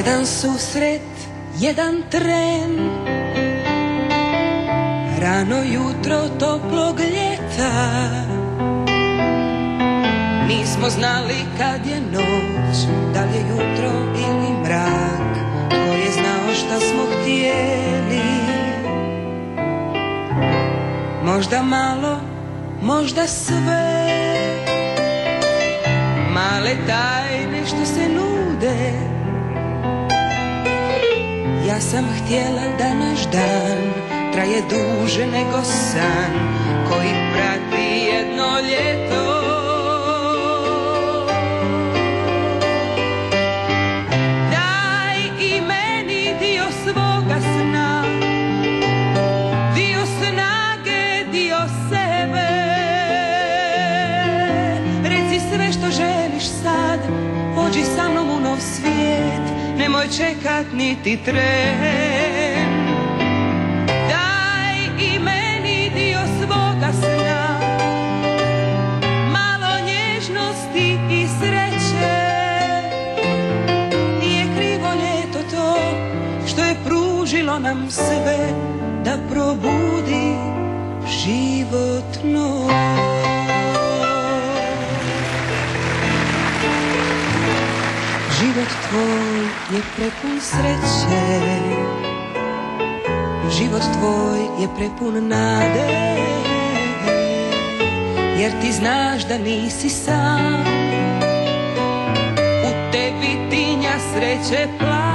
Jedan susret, jedan tren. Rano jutro toplog ljeta. Nismo znali kad je noć Da li je jutro ili mrak. Ko je znao šta smo htjeli? Možda malo, možda sve. Male tajne što se nude Ja sam htjela da naš dan Traje duže nego san Koji prati jedno ljeto. Daj i meni dio svoga sna Dio snage, dio sebe. Reci sve što želiš sad Pođi sa mnom u nov svijet Nemoj čekat niti tren. Daj i meni dio svoga sna. Malo nježnosti i sreće. Nije krivo ljeto to Što je pružilo nam sve Da probudi život nov je prepun sreće. Život tvoj je prepun nade. Jer ti znaš da nisi sam. U tebi tinja sreće plan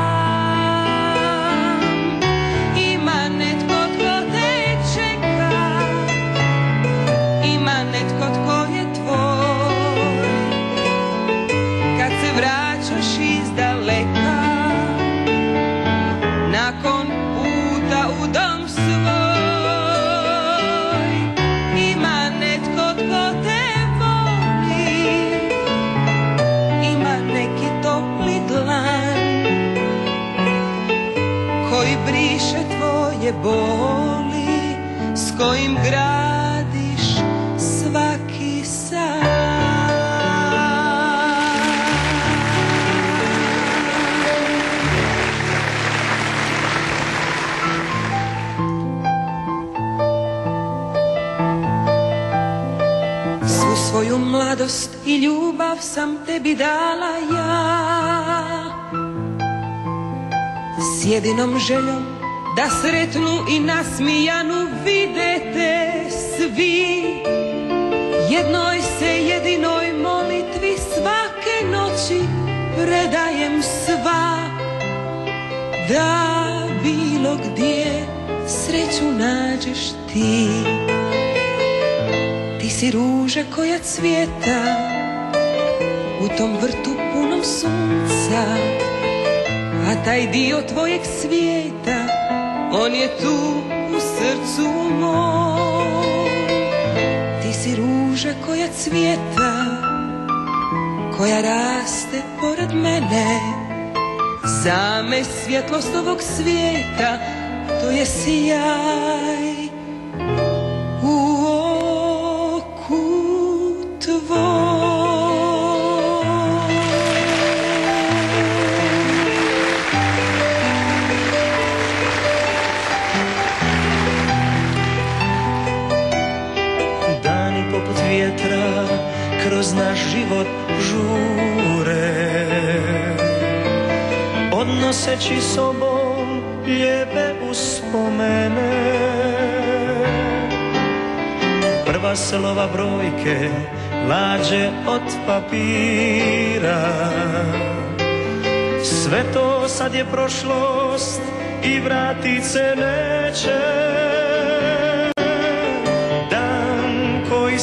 briše tvoje boli s kojim gradiš svaki san. Svu svoju mladost i ljubav sam tebi dala ja S jedinom željom da sretnu i nasmijanu videte svi. Jednoj se jedinoj molitvi svake noći predajem sva. Da bilo gdje sreću nađeš ti. Ti si ruža koja cvjeta u tom vrtu punom sunca A taj dio tvojeg svijeta on je tu u srcu mom. Ti si ruža koja cvjeta koja raste pored mene. Same svjetlost ovog svijeta to je sjaj vjetra kroz naš život žure. Odnoseći sobom lijepe uspomene. Prva slova brojke lađe od papira. Sve to sad je prošlost i vratit se neće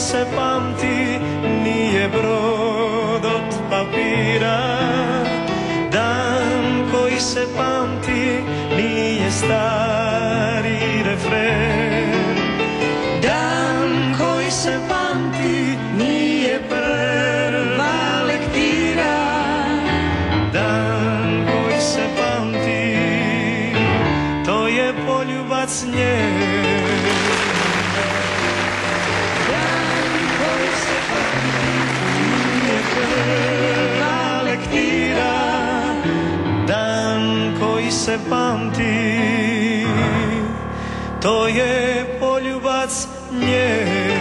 se pamti nije brod od papira. Dan koji se pamti nije stari refren. Dan koji se pamti nije prva lektira. Dan koji se pamti to je poljubac nje se pamti. To je poljubac nje